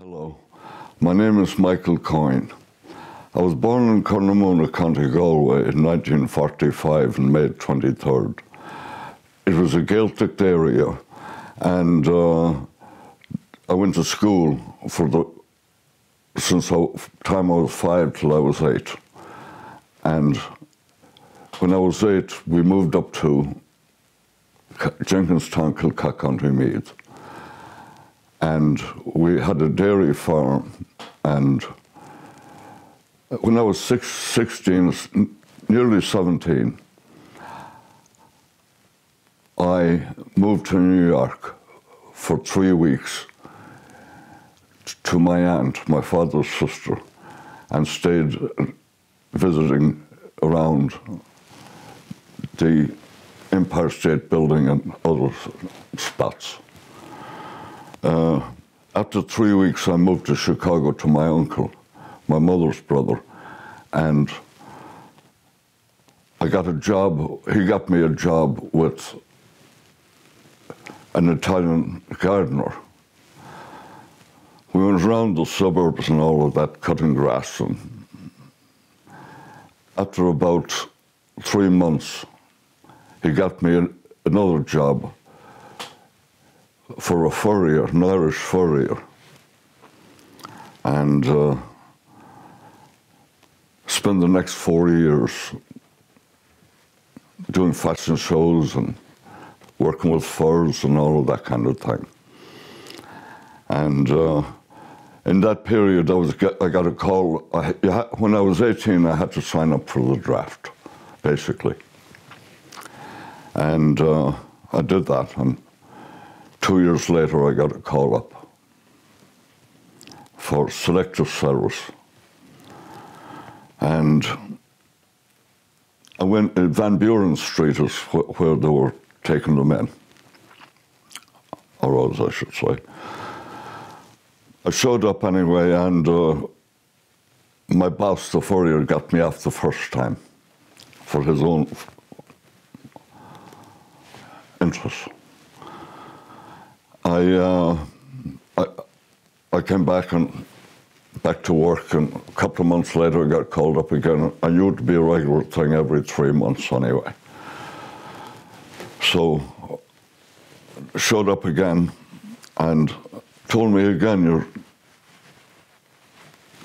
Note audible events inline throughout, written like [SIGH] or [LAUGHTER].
Hello, my name is Michael Coyne. I was born in Curnamona, County Galway in 1945 on May 23rd. It was a Gaelic area and uh, I went to school for the since the time I was five till I was eight. And when I was eight, we moved up to Jenkinstown, Kilcock County Meath. And we had a dairy farm. And when I was six, 16, nearly 17, I moved to New York for three weeks to my aunt, my father's sister, and stayed uh, visiting around the Empire State Building and other spots. Uh, after three weeks, I moved to Chicago to my uncle, my mother's brother, and I got a job. He got me a job with an Italian gardener. We went around the suburbs and all of that, cutting grass. And after about three months, he got me another job for a furrier, an Irish furrier. And uh, the next four years doing fashion shows and working with furs and all of that kind of thing. And uh, in that period, I, was, I got a call. I, when I was 18, I had to sign up for the draft, basically. And uh, I did that. And two years later, I got a call up for selective service. And I went, uh, Van Buren Street is wh where they were taking the men, or as I should say. I showed up anyway, and uh, my boss, the furrier, got me off the first time for his own interest. I, uh, I, I came back and back to work, and a couple of months later, I got called up again. I knew it would be a regular thing every three months anyway. So, showed up again and told me again, you're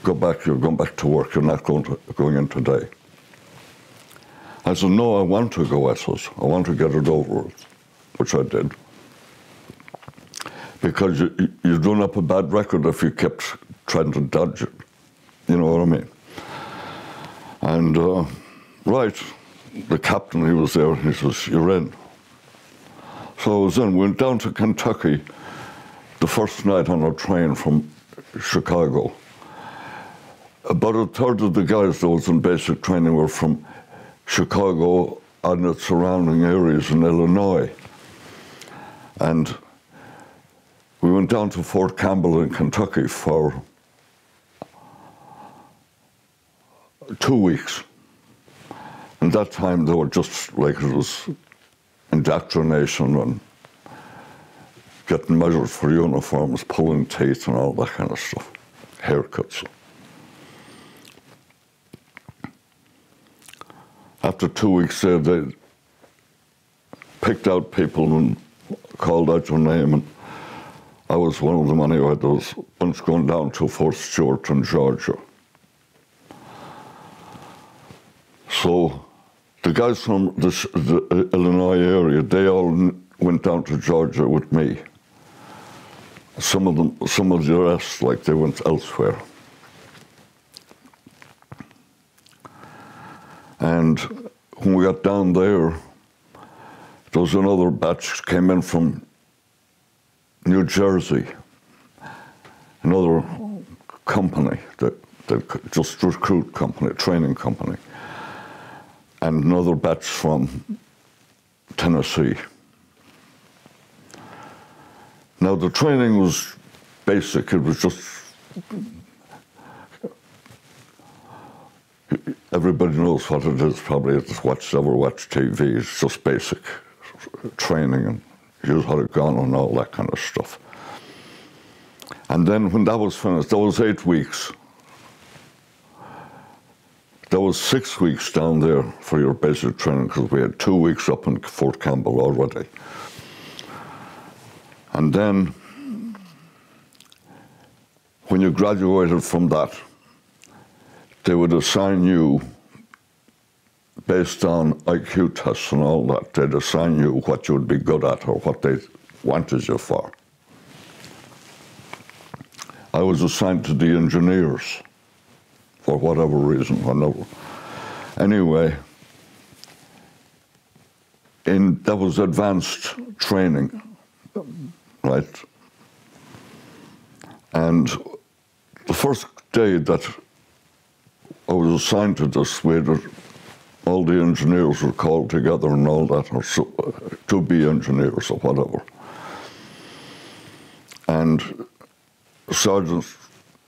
go back, you're going back to work, you're not going to going in today. I said, no, I want to go, Essos. I want to get it over with, which I did. Because you, you're doing up a bad record if you kept trying to dodge it. You know what I mean? And, uh, right, the captain, he was there, he says, you're in. So I was in, went down to Kentucky the first night on a train from Chicago. About a third of the guys that was in basic training were from Chicago and its surrounding areas in Illinois. And we went down to Fort Campbell in Kentucky for two weeks. And that time they were just like it was indoctrination and getting measured for uniforms, pulling teeth and all that kind of stuff, haircuts. After two weeks there, they picked out people and called out your name, and I was one of them anyway. There was bunch going down to Fort Stewart in Georgia. So the guys from the, the uh, Illinois area, they all went down to Georgia with me. Some of them, some of the rest, like they went elsewhere. And when we got down there, there was another batch came in from New Jersey, another company that, that just recruit company, training company, and another batch from Tennessee. Now the training was basic. It was just everybody knows what it is. Probably just watched ever watched TV. It's just basic training and here's how to gun and all that kind of stuff. And then when that was finished, that was eight weeks. There was six weeks down there for your basic training because we had two weeks up in Fort Campbell already. And then, when you graduated from that, they would assign you, based on IQ tests and all that, they'd assign you what you would be good at or what they wanted you for. I was assigned to the engineers for whatever reason, whenever. Anyway, in that was advanced training, right? And the first day that I was assigned to this, we had all the engineers were called together and all that, or so, to be engineers or whatever. And sergeant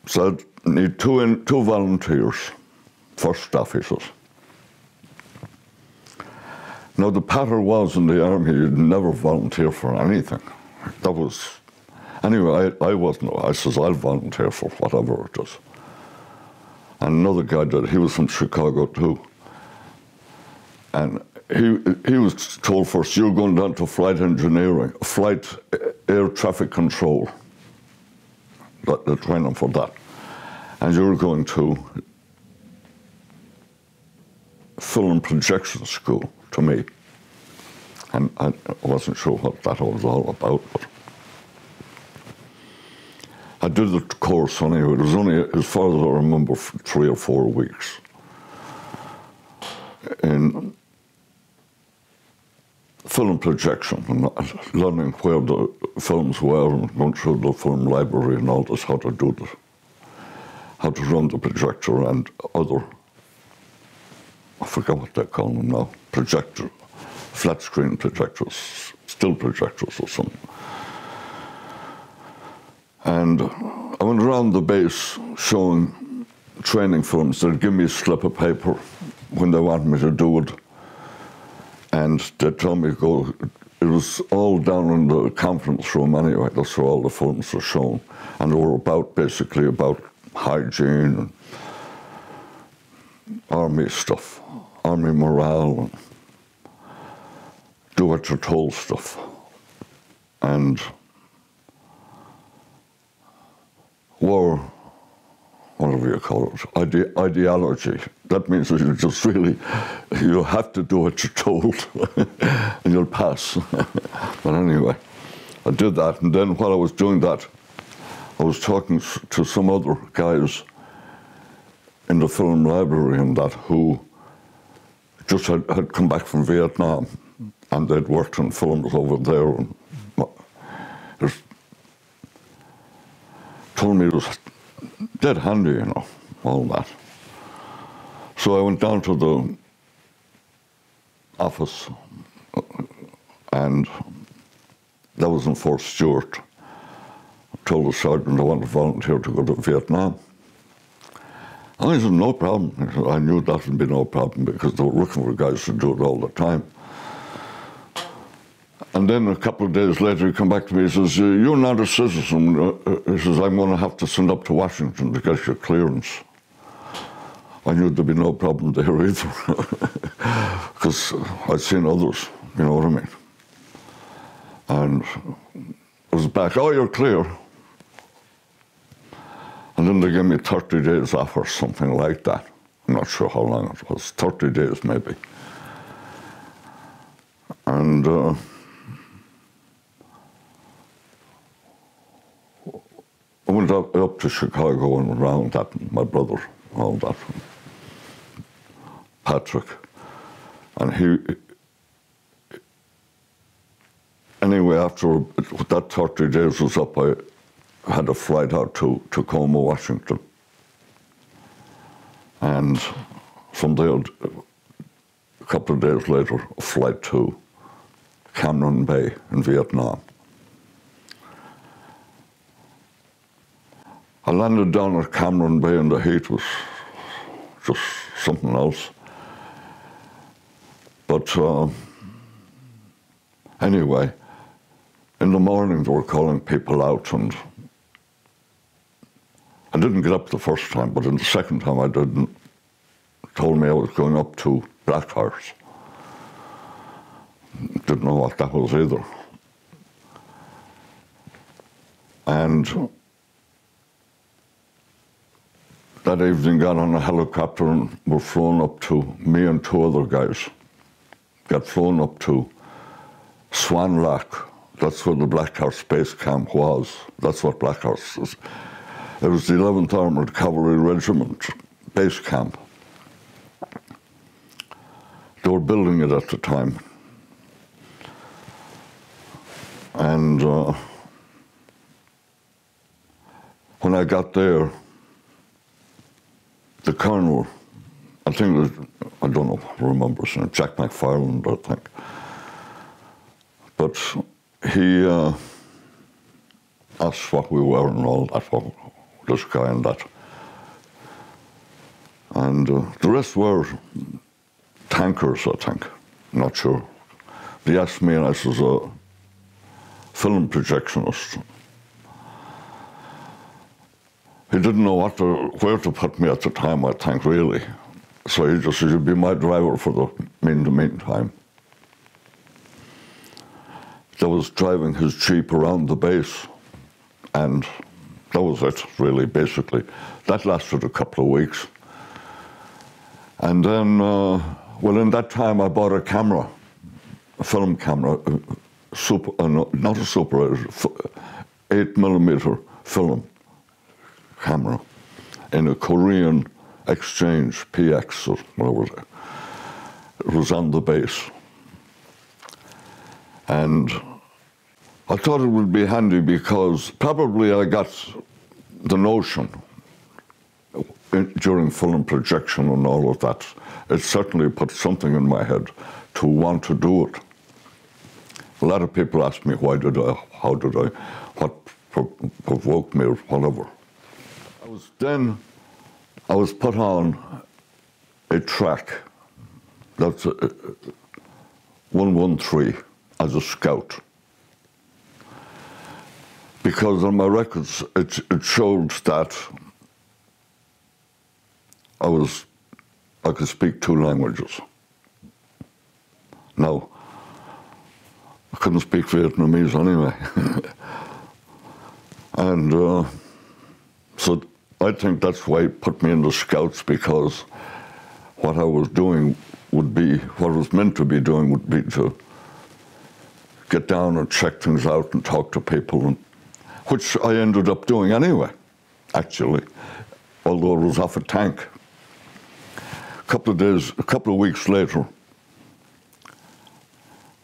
said, need two, in, two volunteers, first officers. Now, the pattern was in the army, you'd never volunteer for anything. That was, anyway, I, I wasn't, I says, I'll volunteer for whatever it is. And another guy did, he was from Chicago too. And he, he was told first, you're going down to flight engineering, flight uh, air traffic control, the, the training for that. And you're going to film projection school to me. And I wasn't sure what that was all about, but I did the course anyway. It was only, as far as I remember, three or four weeks. In film projection and learning where the films were and going through the film library and all this, how to do the, how to run the projector and other, I forget what they call them now, projector, flat screen projectors, still projectors or something. And I went around the base showing training films. They'd give me a slip of paper when they wanted me to do it. And they'd tell me go. It was all down in the conference room anyway. That's where all the films were shown. And they were about, basically, about hygiene and army stuff, army morale, and do what you're told stuff. And war, whatever you call it, ide- ideology. That means that you just really, you have to do what you're told [LAUGHS] and you'll pass. [LAUGHS] but anyway, I did that. And then while I was doing that, I was talking to some other guys in the film library and that who just had, had come back from Vietnam and they'd worked on films over there. And told me it was dead handy, you know, all that. So I went down to the office, and that was in Fort Stewart. I told the sergeant I wanted to volunteer to go to Vietnam. And he said, no problem. Said, I knew that would be no problem because they were looking for guys to do it all the time. And then a couple of days later, he come back to me. He says, uh, "You're not a citizen." Uh, uh, he says, "I'm going to have to send up to Washington to get your clearance." I knew there'd be no problem there [LAUGHS] either, because I'd seen others. You know what I mean? And I was back. Oh, you're clear. And then they gave me 30 days off or something like that. I'm not sure how long it was. 30 days maybe. And. Uh, I went up, up to Chicago and around that, my brother, all that, Patrick. And he, anyway, after that 30 days was up, I had a flight out to Tacoma, Washington. And from there, a couple of days later, a flight to Cam Ranh Bay in Vietnam. I landed down at Cam Ranh Bay and the heat was just something else. But uh, anyway, in the morning they were calling people out and I didn't get up the first time, but in the second time I didn't. Told me I was going up to Black Horse. Didn't know what that was either. And that evening got on a helicopter and were flown up to me and two other guys. Got flown up to Xuan Loc. That's where the Black Horse Base Camp was. That's what Black Horse is. It was the 11th Armoured Cavalry Regiment base camp. They were building it at the time. And uh, when I got there, the colonel, I think, was, I don't know, I remember, Jack MacFarlane, I think. But he uh, asked what we were and all that, what, this guy and that. And uh, the rest were tankers, I think. Not sure. They asked me, and I was a film projectionist. He didn't know what to, where to put me at the time, I think, really. So he just said, you'd be my driver for the mean the meantime. That was driving his Jeep around the base. And that was it, really, basically. That lasted a couple of weeks. And then, uh, well, in that time, I bought a camera, a film camera, a super, uh, not a super, eight millimeter film camera in a Korean exchange, PX or whatever. It was on the base. And I thought it would be handy because probably I got the notion in, during film projection and all of that. It certainly put something in my head to want to do it. A lot of people ask me why did I, how did I, what provoked me or whatever then, I was put on a track that's a, 113 as a scout. Because on my records, it, it showed that I was, I could speak two languages. Now, I couldn't speak Vietnamese anyway. [LAUGHS] and uh, so I think that's why it put me in the Scouts because what I was doing would be, what I was meant to be doing would be to get down and check things out and talk to people, and, which I ended up doing anyway, actually, although it was off a tank. A couple of days, a couple of weeks later,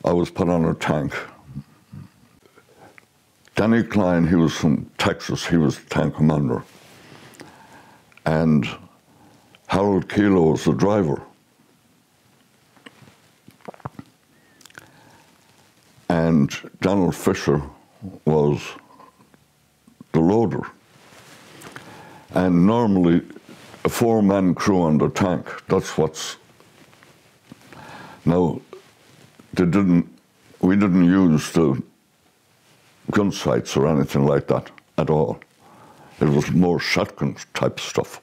I was put on a tank. Danny Klein, he was from Texas, he was tank commander and Harold Kilo was the driver. And Donald Fisher was the loader. And normally, a four man crew on the tank, that's what's. Now, they didn't, we didn't use the gun sights or anything like that at all. It was more shotgun type stuff.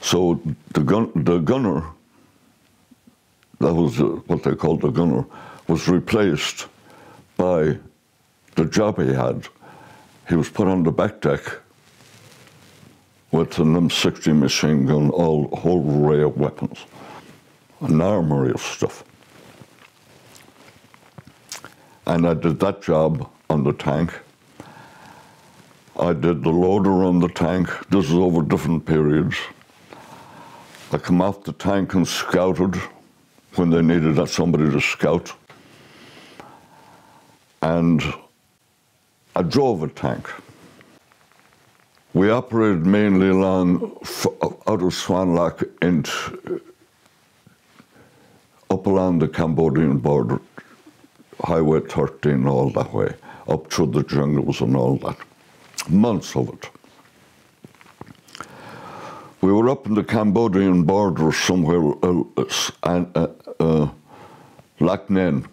So the gun, the gunner, that was what they called the gunner, was replaced by the job he had. He was put on the back deck with an M60 machine gun, all whole array of weapons, an armory of stuff. And I did that job on the tank. I did the loader on the tank. This is over different periods. I come off the tank and scouted when they needed somebody to scout. And I drove a tank. We operated mainly along out of Xuan Loc into up along the Cambodian border, Highway 13, all that way, up through the jungles and all that months of it. We were up in the Cambodian border somewhere, uh, uh, uh, uh Nien.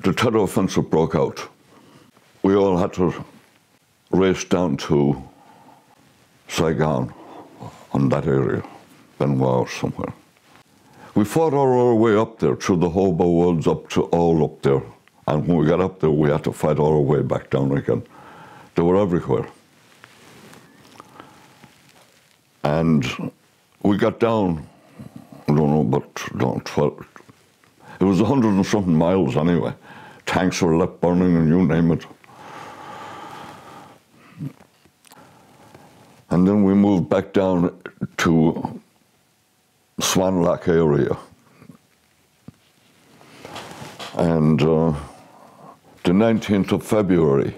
The Tet offensive broke out. We all had to race down to Saigon, on that area, Bien Hoa or somewhere. We fought our way up there through the Ho Bo woods up to all up there. And when we got up there, we had to fight our way back down again. They were everywhere. And we got down, I don't know, but don't 12, it was a hundred and something miles anyway. Tanks were left burning and you name it. And then we moved back down to Xuan Loc area. And uh, the 19th of February,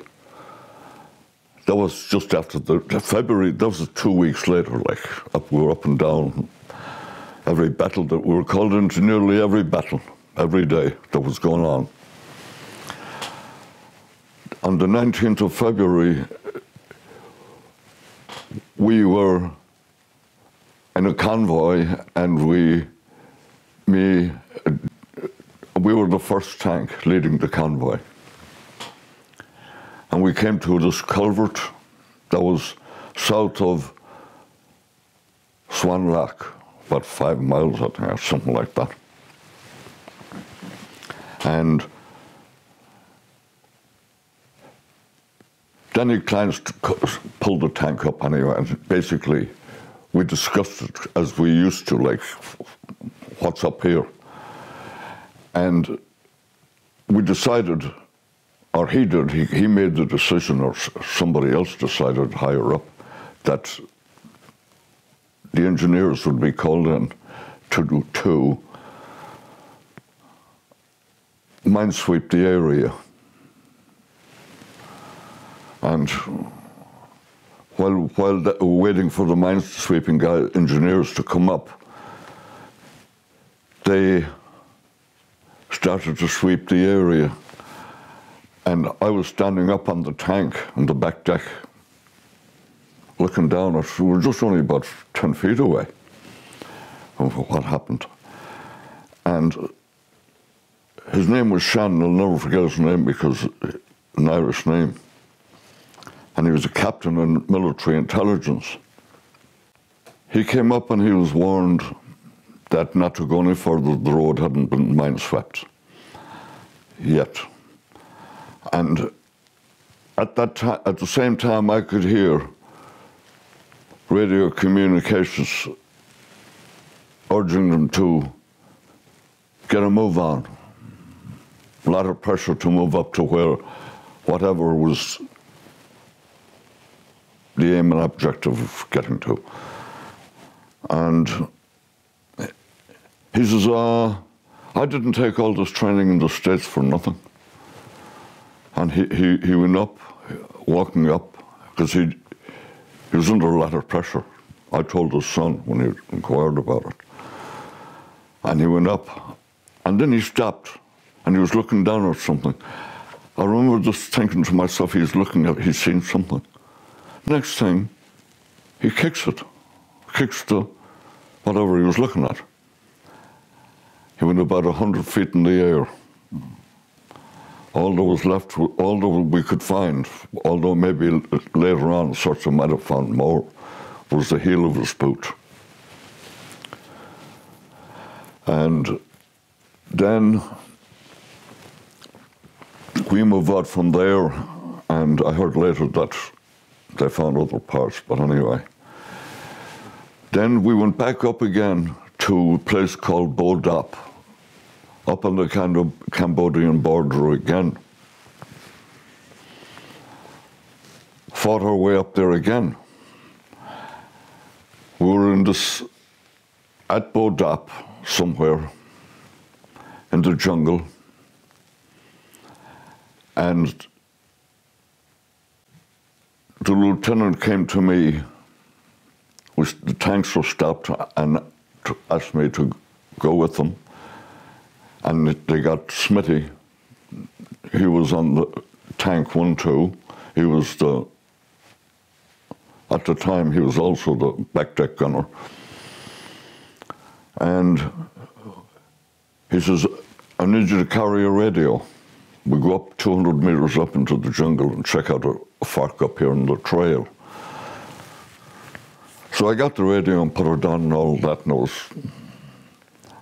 that was just after the, February, that was two weeks later, like up, we were up and down every battle that we were called into nearly every battle every day that was going on. On the 19th of February, we were in a convoy and we, me, we were the first tank leading the convoy. And we came to this culvert that was south of Xuan Loc, about five miles, I think, or something like that. And Danny Kleins pulled the tank up anyway, and basically we discussed it as we used to, like, what's up here? And we decided, or he did, he, he made the decision, or somebody else decided higher up, that the engineers would be called in to do two minesweep the area. And while, while the, waiting for the minesweeping guy, engineers to come up, they started to sweep the area. And I was standing up on the tank on the back deck, looking down at, we were just only about 10 feet away from what happened. And his name was Shannon, I'll never forget his name because an Irish name. And he was a captain in military intelligence. He came up and he was warned that not to go any further. The road hadn't been mineswept yet. And at that time, at the same time, I could hear radio communications urging them to get a move on a lot of pressure to move up to where whatever was the aim and objective of getting to. And he says, uh, I didn't take all this training in the States for nothing. And he, he, he went up, walking up, because he, he was under a lot of pressure. I told his son when he inquired about it. And he went up, and then he stopped and he was looking down at something. I remember just thinking to myself, he's looking at, he's seen something. Next thing, he kicks it, kicks the whatever he was looking at. He went about a hundred feet in the air. All that was left, all that we could find, although maybe later on searcher might have found more, was the heel of his boot. And then we moved out from there, and I heard later that they found other parts, but anyway. Then we went back up again to a place called Bu Dop, up on the Cambodian border again. Fought our way up there again. We were in this, at Bu Dop somewhere in the jungle and the lieutenant came to me, the tanks were stopped, and asked me to go with them. And they got Smitty. He was on the tank one, two. He was the, at the time, he was also the back deck gunner. And he says, I need you to carry a radio we go up 200 meters up into the jungle and check out a, a up here on the trail. So I got the radio and put it on and all that, and was,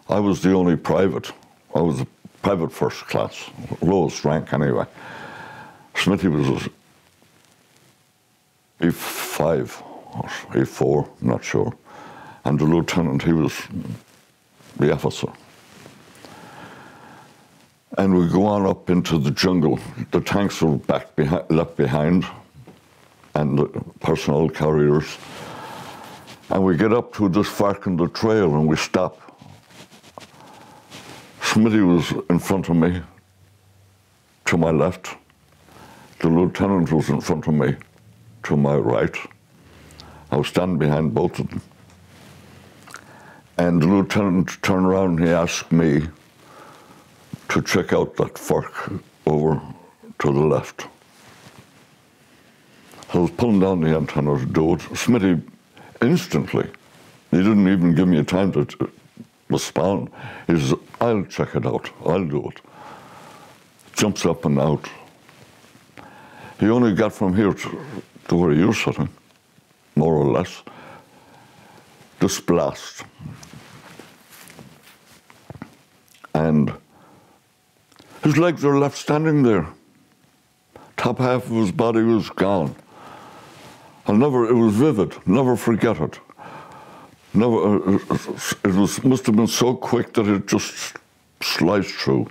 I was the only private. I was a private first class, lowest rank anyway. Smithy was E5 or E4, I'm not sure. And the lieutenant, he was the officer. And we go on up into the jungle. The tanks were back behind, left behind, and the personnel carriers. And we get up to this fork in the trail and we stop. Smithy was in front of me, to my left. The lieutenant was in front of me, to my right. I was standing behind both of them. And the lieutenant turned around and he asked me to check out that fork over to the left. I was pulling down the antenna to do it. Smithy instantly, he didn't even give me a time to to respond. He says, I'll check it out, I'll do it. Jumps up and out. He only got from here to, to where you're sitting, more or less, this blast. And his legs are left standing there. Top half of his body was gone. I'll never, it was vivid, never forget it. Never, uh, it was, must have been so quick that it just sliced through.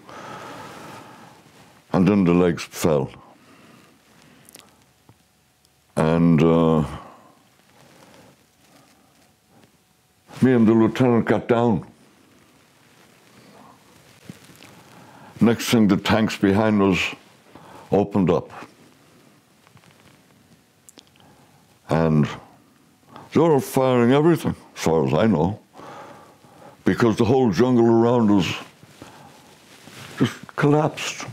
And then the legs fell. And uh, me and the lieutenant got down. Next thing, the tanks behind us opened up. And they were firing everything, as far as I know, because the whole jungle around us just collapsed.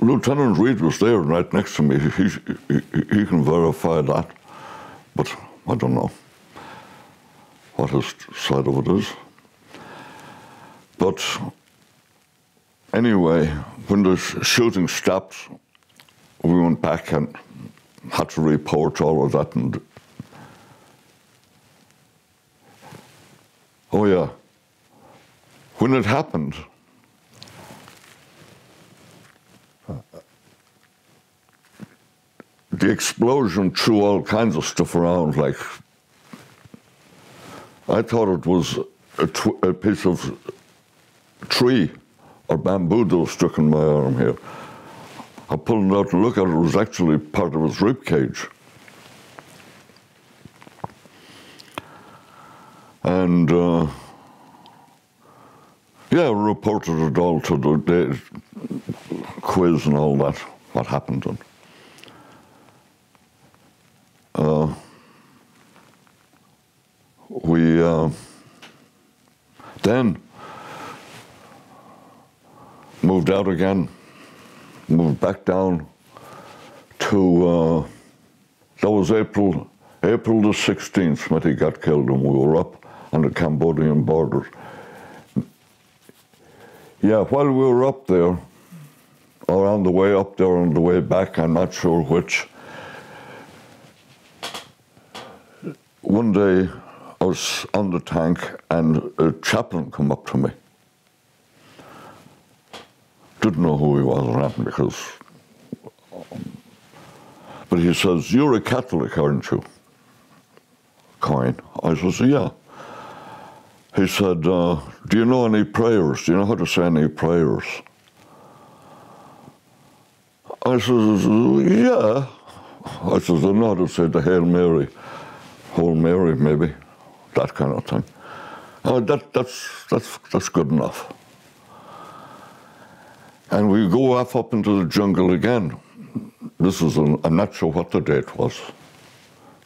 Lieutenant Reed was there right next to me. He, he, he can verify that, but I don't know what his side of it is. But anyway, when the shooting stopped, we went back and had to report all of that. And oh yeah, when it happened, the explosion threw all kinds of stuff around. Like I thought it was a, a piece of tree or bamboo that was stuck in my arm here. I pulled it out to look at it. It was actually part of his rib cage. And uh, yeah, reported it all to the day, quiz and all that, what happened. And, uh, we uh, then moved out again, moved back down to, uh, that was April, April the 16th, Smithy got killed and we were up on the Cambodian border. Yeah, while we were up there, or on the way up there, on the way back, I'm not sure which, one day I was on the tank and a chaplain come up to me. Didn't know who he was or nothing because, but he says, "You're a Catholic, aren't you?" Coyne. I says, "Yeah." He said, uh, "Do you know any prayers? Do you know how to say any prayers?" I says, "Yeah." I says, "I know how to say the Hail Mary." Whole Mary, maybe, that kind of thing. Uh, that, that's, that's, that's good enough. And we go off up into the jungle again. This is, an, I'm not sure what the date was,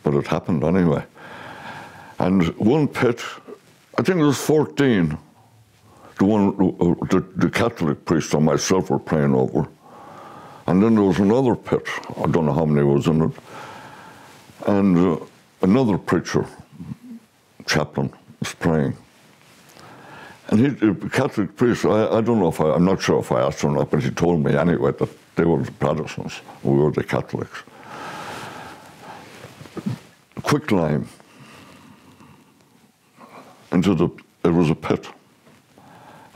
but it happened anyway. And one pit, I think it was 14, the one uh, the, the Catholic priest and myself were praying over. And then there was another pit, I don't know how many was in it. And uh, another preacher, chaplain, was praying. And he, the Catholic priest, I, I don't know if I, I'm not sure if I asked him or not, but he told me anyway that they were the Protestants, we were the Catholics. quicklime into the, it was a pit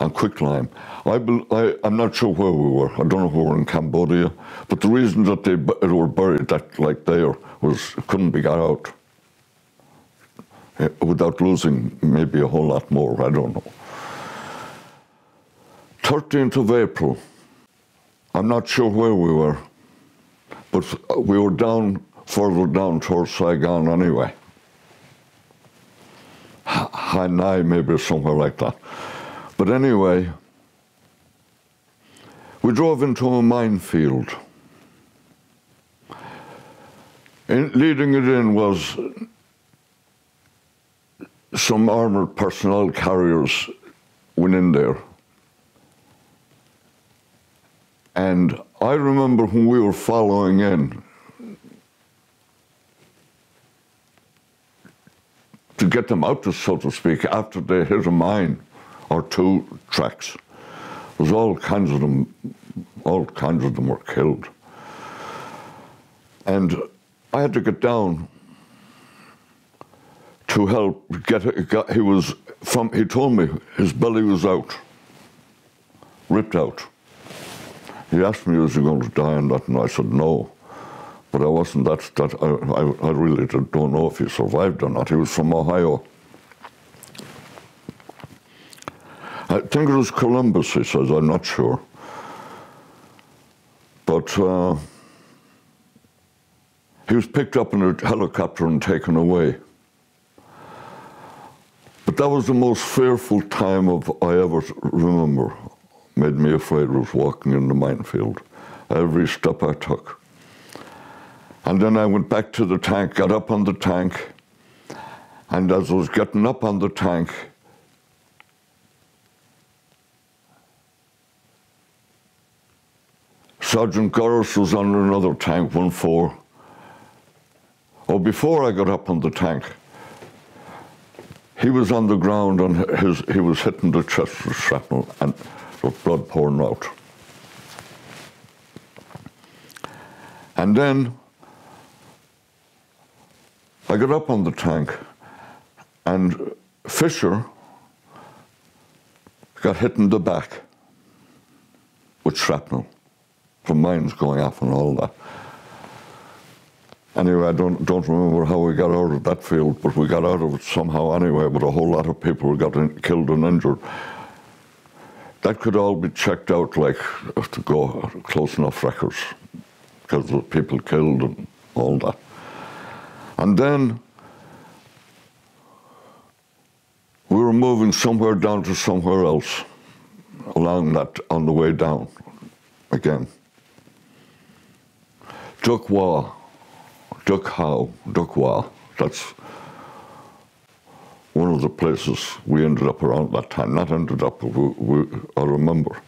and quicklime. I, I, I'm not sure where we were. I don't know if we were in Cambodia, but the reason that they, they were buried that like there was it couldn't be got out eh, without losing maybe a whole lot more. I don't know. 13th of April. I'm not sure where we were, but we were down further down towards Saigon anyway. Hanai, maybe somewhere like that. But anyway, we drove into a minefield. In, leading it in was some armoured personnel carriers went in there. And I remember when we were following in, to get them out, so to speak, after they hit a mine or two tracks. There was all kinds of them, all kinds of them were killed. And I had to get down to help get, get he was from he told me his belly was out ripped out he asked me was he going to die on that and I said no but I wasn't that that I, I, really don't know if he survived or not he was from Ohio I think it was Columbus, he says, I'm not sure. But uh, he was picked up in a helicopter and taken away. But that was the most fearful time of I ever remember. Made me afraid was walking in the minefield. Every step I took. And then I went back to the tank, got up on the tank, and as I was getting up on the tank, Sergeant Gorris was on another tank, 1-4. Oh, before I got up on the tank, he was on the ground and his, he was hitting the chest with shrapnel and the blood pouring out. And then I got up on the tank and Fisher got hit in the back with shrapnel from mines going off and all that. Anyway, I don't don't remember how we got out of that field, but we got out of it somehow anyway. But a whole lot of people got in, killed and injured. That could all be checked out, like to go close enough records, because the people killed and all that. And then we were moving somewhere down to somewhere else along that on the way down again. Dukwa, Dukhau, Dukwa, that's one of the places we ended up around that time. Not ended up, we, we, I remember.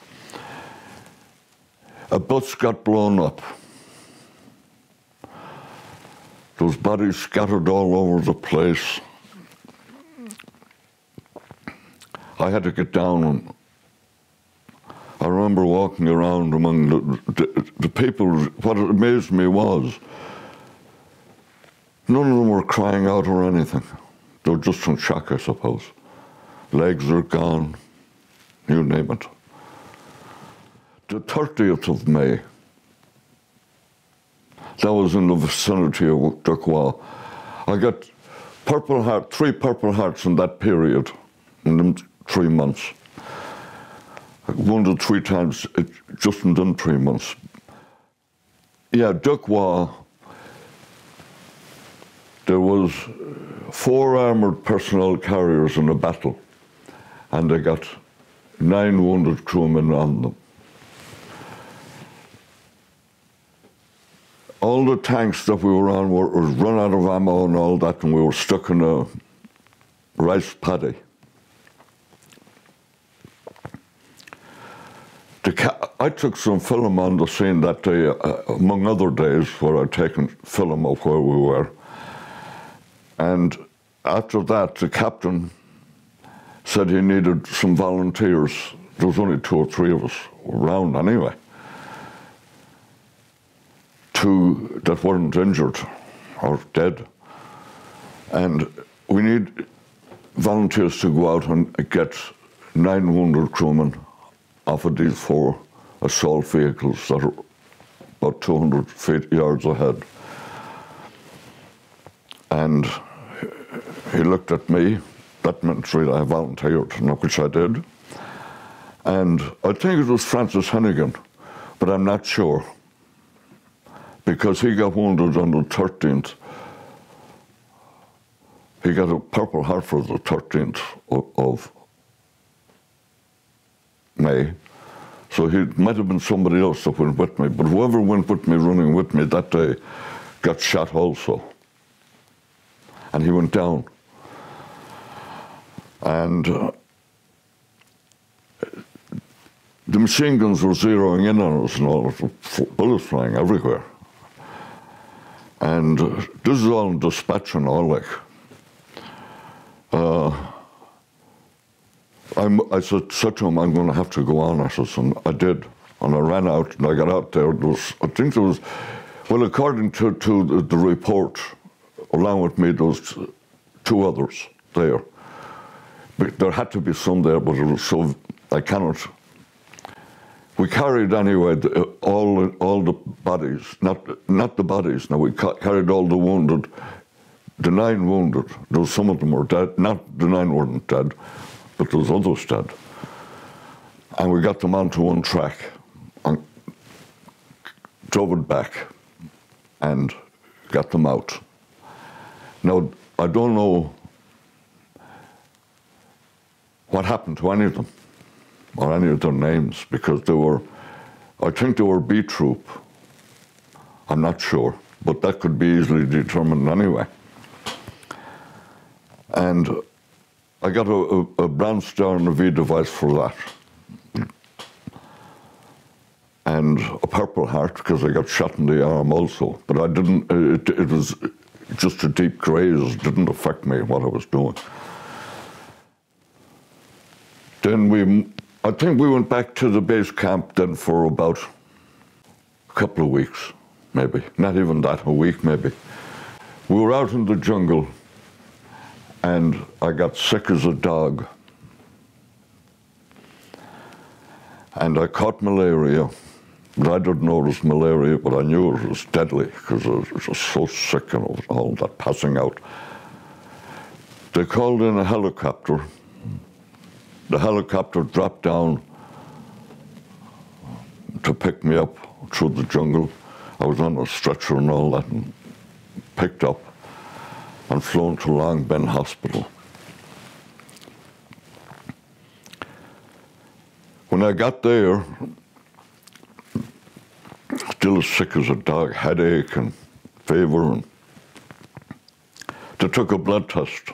A bus got blown up. Those bodies scattered all over the place. I had to get down and I remember walking around among the, the, the people. What amazed me was none of them were crying out or anything. They were just in shock, I suppose. Legs are gone, you name it. The 30th of May, that was in the vicinity of Dukwa. I got Purple Heart, three Purple Hearts in that period, in them three months wounded three times it, just in them three months. Yeah, Dukwa, there was four armoured personnel carriers in a battle, and they got nine wounded crewmen on them. All the tanks that we were on were, was run out of ammo and all that, and we were stuck in a rice paddy. I took some film on the scene that day, uh, among other days, where I'd taken film of where we were. And after that, the captain said he needed some volunteers. There was only two or three of us around anyway, two that weren't injured or dead. And we need volunteers to go out and get nine wounded crewmen off of these four assault vehicles that are about 200 feet yards ahead. And he looked at me. That meant really I volunteered, which I did. And I think it was Francis Hennigan, but I'm not sure. Because he got wounded on the 13th. He got a Purple Heart for the 13th of, of May. So he might have been somebody else that went with me. But whoever went with me, running with me that day, got shot also. And he went down. And uh, the machine guns were zeroing in on us and all, bullets flying everywhere. And this is all in dispatch and all. Uh, I said, said to him, I'm going to have to go on. I said, and I did. And I ran out and I got out there. there was, I think there was, well, according to, to the, the report, along with me, there was two others there. But there had to be some there, but it was so, I cannot. We carried anyway the, all, all the bodies, not, not the bodies, now we ca carried all the wounded, the nine wounded. Was some of them were dead, not the nine weren't dead, but those others dead. And we got them onto one track and drove it back and got them out. Now, I don't know what happened to any of them or any of their names because they were, I think they were B Troop. I'm not sure, but that could be easily determined anyway. And I got a, a, a and a V device for that. And a Purple Heart because I got shot in the arm also. But I didn't, it, it was just a deep graze, didn't affect me what I was doing. Then we, I think we went back to the base camp then for about a couple of weeks, maybe. Not even that, a week maybe. We were out in the jungle and I got sick as a dog. And I caught malaria. But I didn't know it was malaria, but I knew it was deadly because I was just so sick and all that passing out. They called in a helicopter. The helicopter dropped down to pick me up through the jungle. I was on a stretcher and all that and picked up and flown to Long Binh Hospital. When I got there, still as sick as a dog, headache and fever, and they took a blood test.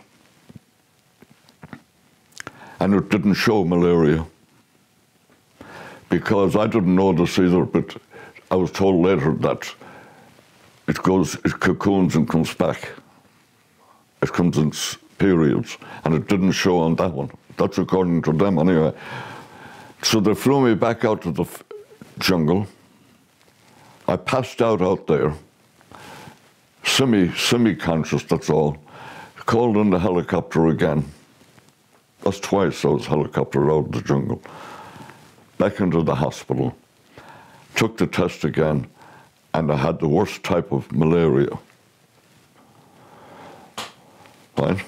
And it didn't show malaria because I didn't know this either, but I was told later that it goes, it cocoons and comes back. It comes in periods, and it didn't show on that one. That's according to them anyway. So they flew me back out to the jungle. I passed out out there, semi semi conscious. That's all. Called in the helicopter again. That's twice I was helicopter out of the jungle. Back into the hospital. Took the test again, and I had the worst type of malaria right?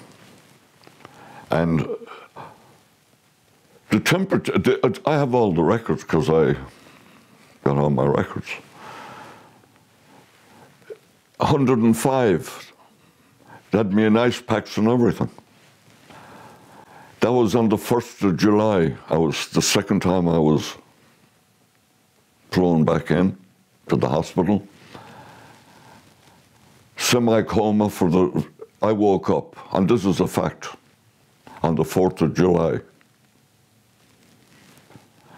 And the temperature, the, uh, I have all the records because I got all my records. 105. They had me in ice packs and everything. That was on the 1st of July. I was the second time I was flown back in to the hospital. Semi coma for the I woke up, and this is a fact, on the 4th of July.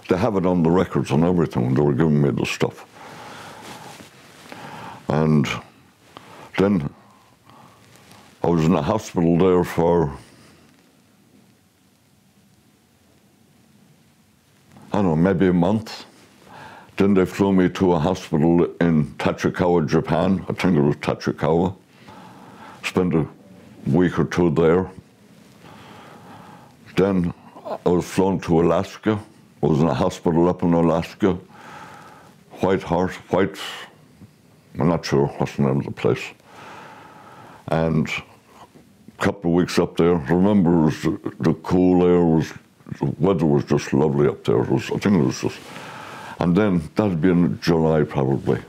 They have it on the records and everything, they were giving me the stuff. And then I was in the hospital there for, I don't know, maybe a month. Then they flew me to a hospital in Tachikawa, Japan. I think it was Tachikawa. Spent a week or two there. Then I was flown to Alaska. I was in a hospital up in Alaska. White Horse, White, I'm not sure what's the name of the place. And a couple of weeks up there, I remember the, the cool air was, the weather was just lovely up there. Was, I think it was just, and then that'd be in July probably.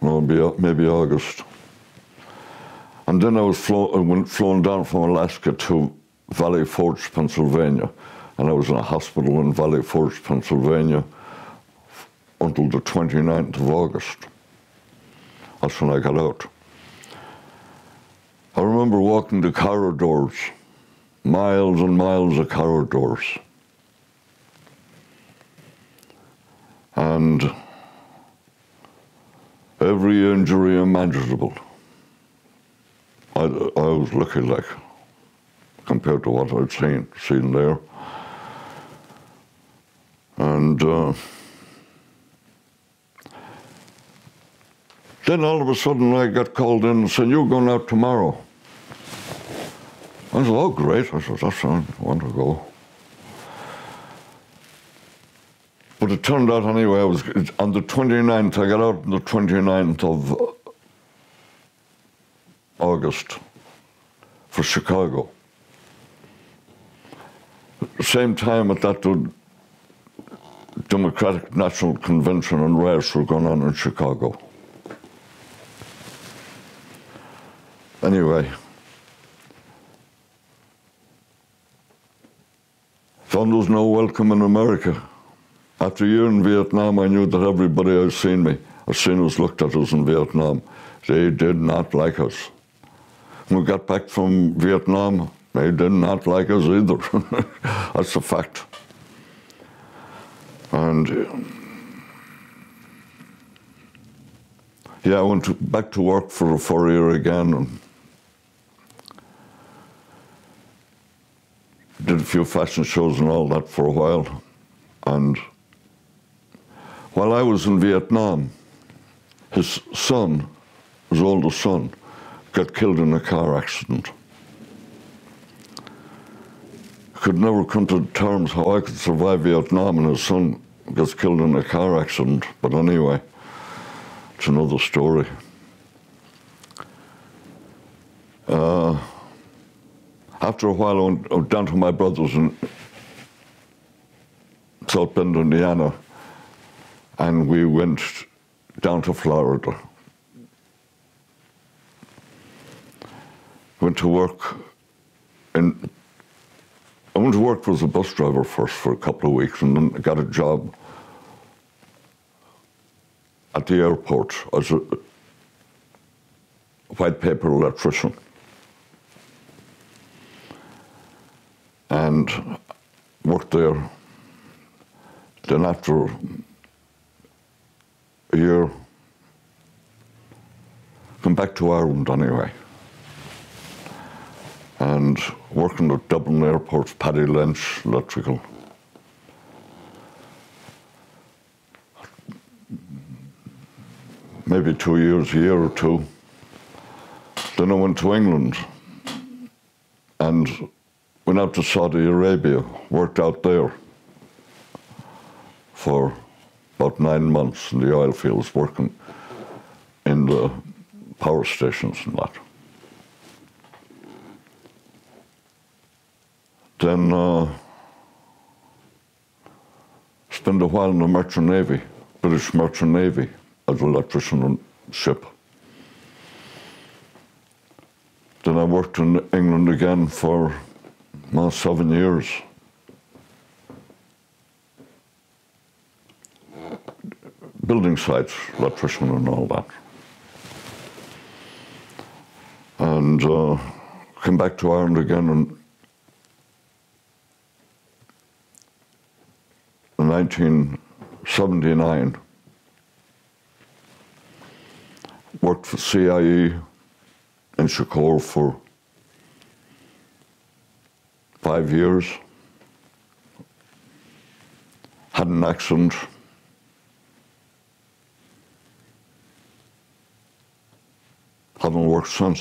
No, be, uh, maybe August. And then I was flown, I went, flown down from Alaska to Valley Forge, Pennsylvania. And I was in a hospital in Valley Forge, Pennsylvania until the 29th of August. That's when I got out. I remember walking the corridors, miles and miles of corridors. And every injury imaginable. I, I was lucky, like, compared to what I'd seen, seen there. And uh, then all of a sudden I got called in and said, you're going out tomorrow. I said, oh, great. I said, want to go. But it turned out anyway, I was on the 29th, I got out on the 29th of August for Chicago. Same time at that, the Democratic National Convention and riots were going on in Chicago. Anyway, there was no welcome in America. After a year in Vietnam, I knew that everybody had seen me, as soon as looked at us in Vietnam, they did not like us. When we got back from Vietnam, they did not like us either. [LAUGHS] That's a fact. And yeah, I went to, back to work for a four year again and did a few fashion shows and all that for a while. And while I was in Vietnam, his son, his older son, got killed in a car accident. Could never come to terms how I could survive Vietnam and his son gets killed in a car accident. But anyway, it's another story. Uh, after a while, I went down to my brother's in South Bend, Indiana, and we went down to Florida. Went to work in, I went to work as a bus driver first for a couple of weeks and then I got a job at the airport as a white paper electrician. And worked there. Then after a year, come back to Ireland anyway. And working at Dublin Airport, Paddy Lynch Electrical. Maybe two years, a year or two. Then I went to England and went out to Saudi Arabia, worked out there for about nine months in the oil fields working in the power stations and that. Then uh, spent a while in the Merchant Navy, British Merchant Navy, as an electrician on ship. Then I worked in England again for uh, seven years. building sites, electrician and all that. And uh, came back to Ireland again in, in 1979. Worked for CIE in Chicago for five years. Had an accident haven't worked since.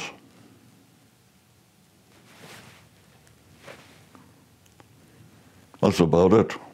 That's about it.